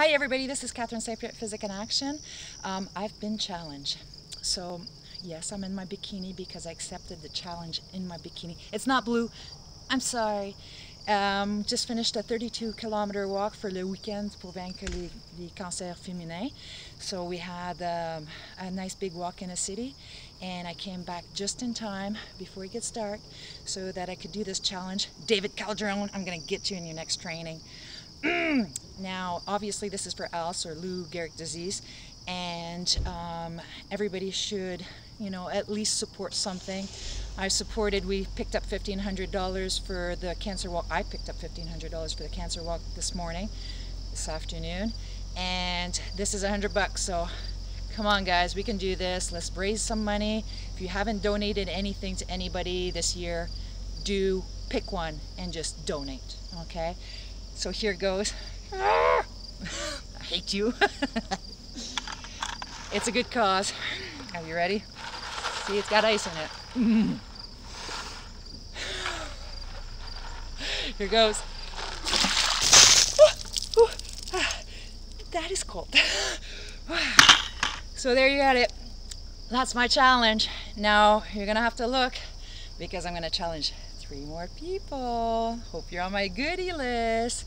Hi everybody, this is Catherine St-Pierre, Physic in Action. Um, I've been challenged. So yes, I'm in my bikini because I accepted the challenge in my bikini. It's not blue, I'm sorry. Um, just finished a 32 kilometer walk for le weekend pour vaincre les, les cancers féminins. So we had um, a nice big walk in a city and I came back just in time before it gets dark so that I could do this challenge. David Calderon, I'm gonna get you in your next training. Now, obviously this is for ALS or Lou Gehrig disease and um, everybody should, you know, at least support something. I supported, we picked up $1,500 for the cancer walk. I picked up $1,500 for the cancer walk this morning, this afternoon. And this is a 100 bucks, so come on guys, we can do this. Let's raise some money. If you haven't donated anything to anybody this year, do pick one and just donate, okay? So here goes. I hate you. it's a good cause. Are you ready? See, it's got ice in it. Here goes. That is cold. So there you got it. That's my challenge. Now you're gonna have to look because I'm gonna challenge three more people. Hope you're on my goodie list.